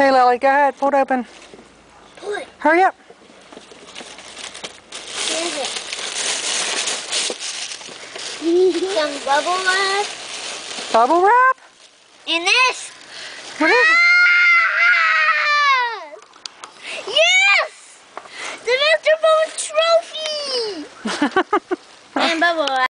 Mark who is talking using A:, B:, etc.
A: Okay, Lilly, go ahead. Pull it open.
B: Pull it.
A: Hurry up.
B: Here's it. Some bubble wrap.
A: Bubble wrap?
B: And this.
A: What is it?
B: Ah! Yes! The Mr. Bones trophy! and bubble wrap.